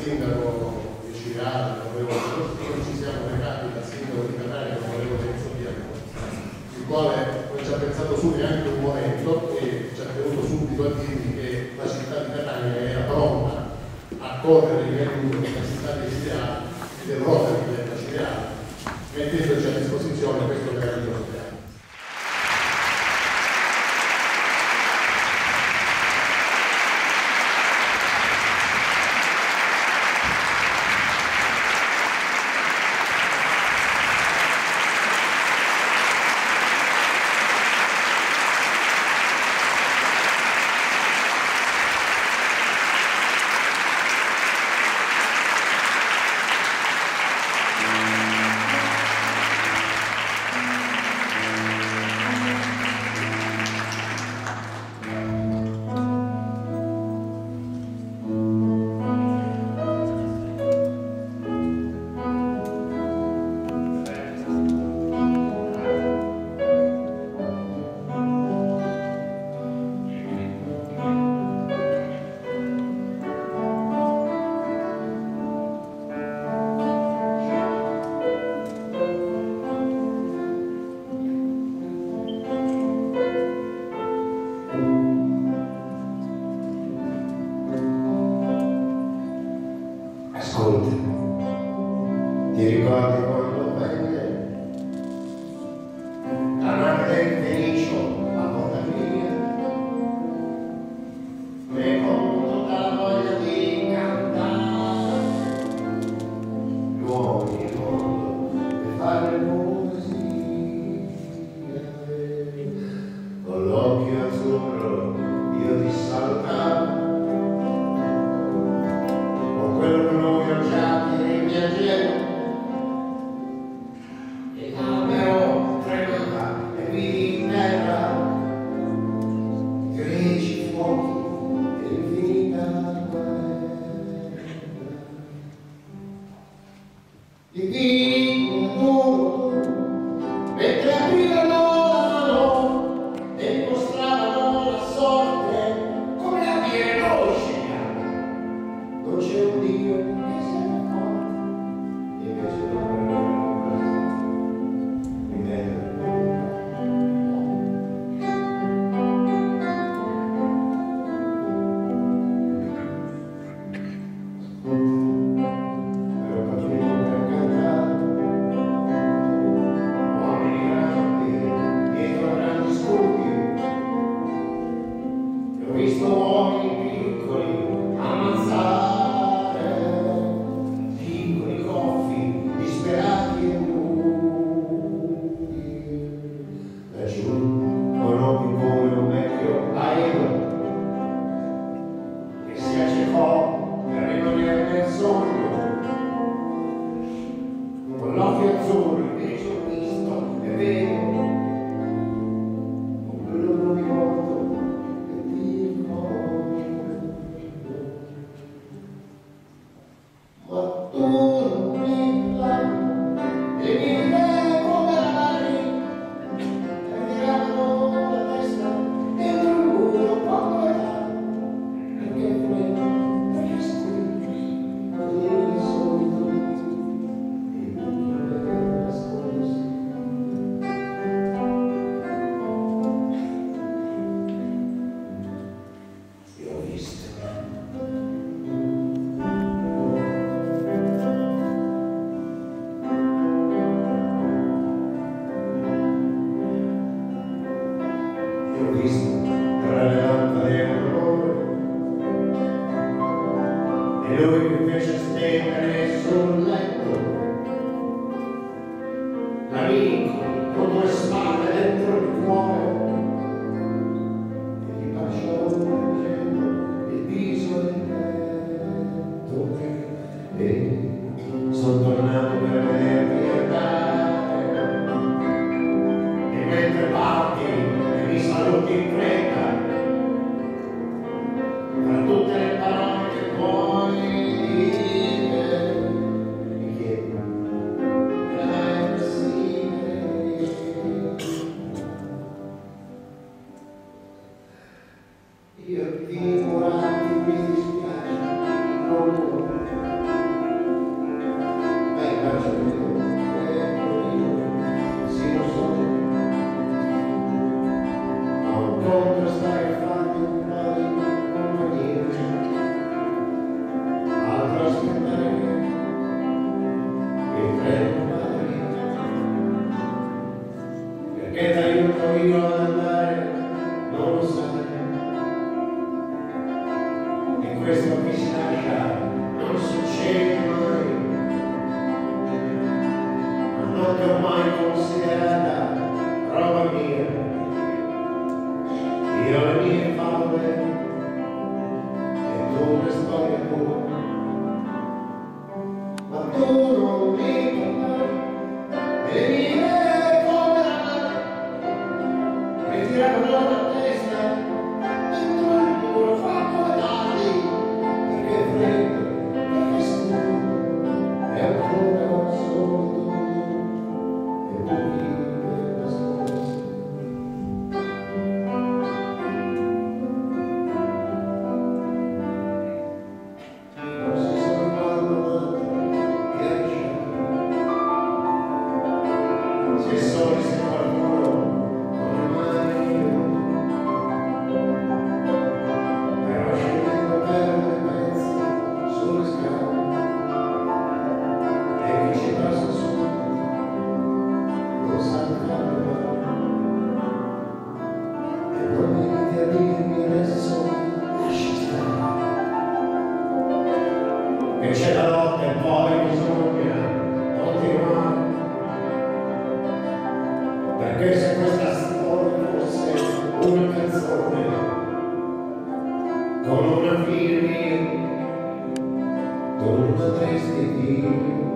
Cassina, Ascolta, ti ricordi li vidi e teu mais o una canzone. Con una fine con una triste fine